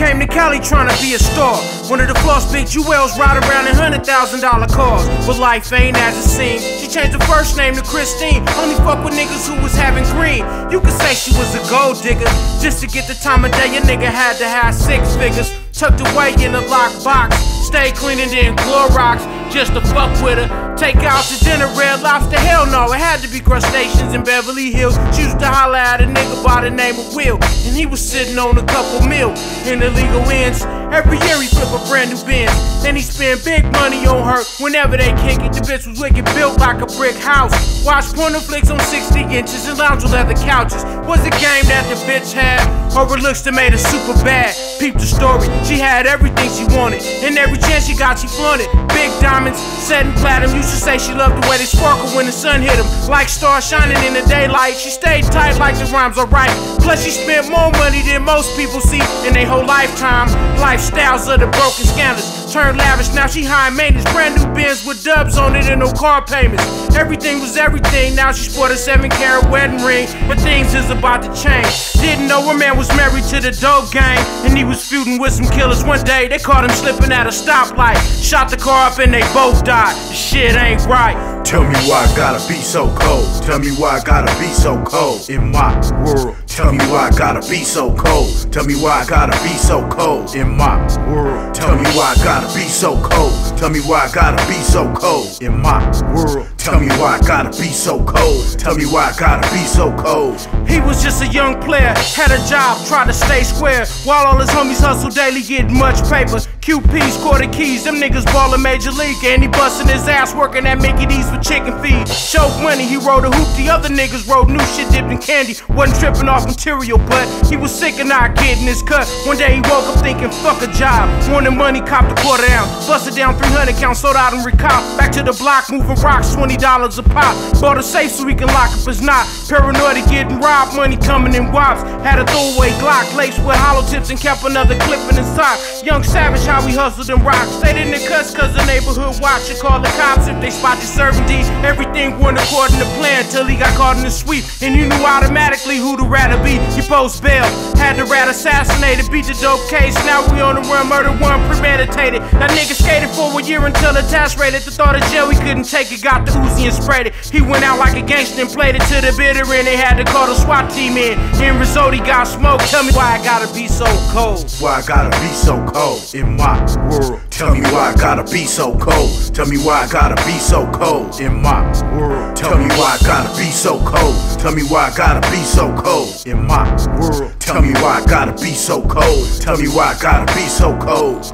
Cali trying to be a star. One of the floss big jewels ride around in hundred thousand dollar cars. But life ain't as it seems. She changed her first name to Christine. Only fuck with niggas who was having green. You could say she was a gold digger. Just to get the time of day, a nigga had to have six figures. Tucked away in a locked box. Stay cleaner than Clorox. Just to fuck with her. Take out to dinner, red lobster. Hell no, it had to be crustaceans in Beverly Hills. She used to holler at a nigga by the name of Will. And he was sitting on a couple mil in illegal ends. Every year he flip a brand new Benz. Then he spend big money on her whenever they kick it. The bitch was wicked, built like a brick house. Watch porno flicks on 60 inches and lounge leather couches. Was a game that the bitch had, or her looks that made her super bad. Peep the story, she had everything she wanted, and every chance she got, she flaunted. Big diamonds, set setting platinum. Used to say she loved the way they sparkle when the sun hit them, like stars shining in the daylight. She stayed tight like the rhymes are right. Plus she spent more money than most people see in their whole lifetime. Lifestyles of the broken scandals. Turned lavish, now she high maintenance. Brand new Benz with dubs on it and no car payments. Everything was everything, now she sport a 7 carat wedding ring. But things is about to change. Didn't know her man was married to the dope gang. And he was feuding with some killers. One day they caught him slipping at a stoplight. Shot the car up and they both died. The shit ain't right. Tell me why I gotta be so cold. Tell me why I gotta be so cold in my world. Tell me why I gotta be so cold. Tell me why I gotta be so cold in my world. Tell me why I gotta be so cold. Tell me why I gotta be so cold in my world. Tell me why I gotta be so cold. Tell me why I gotta be so cold. He was just a young player, had a job, tried to stay square. While all his homies hustle daily, getting much paper. QP's quarter keys, them niggas ballin' major league. And he bustin' his ass working at Mickey D's with chicken feed. Show money, he rode a hoop, the other niggas rode new shit dipped in candy. Wasn't tripping off material, but he was sick of not getting his cut. One day he woke up thinking, fuck a job. Wanted money, copped a quarter ounce. Busted down 300 count, sold out and recop. Back to the block, moving rocks, $20 a pop. Bought a safe so we can lock up his knot. Paranoid getting robbed, money coming in wops. Had a throwaway Glock laced with hollow tips and kept another clip in his sock. Young Savage, how we hustled and rocked. Stayed in the cuss cause the neighborhood watch and call the cops if they spot you serving D. Everything went according to plan till he got caught in the sweep. And you knew automatically who the rat be. He post bail. Had the rat assassinated, beat the dope case. Now we on the run, murder one premeditated. That nigga skated for a year until the tax rated. The thought of jail, he couldn't take it, got the Uzi and sprayed it. He went out like a gangster and played it to the bitter end. They had to call the SWAT team in. In result, he got smoked. Tell me why I gotta be so cold. Why I gotta be so cold in my world. Tell me why I gotta be so cold. Tell me why I gotta be so cold in my world. Tell me why I gotta be so cold. Tell me why I gotta be so cold in my world. Tell me why I gotta be so cold. Tell me why I gotta be so cold.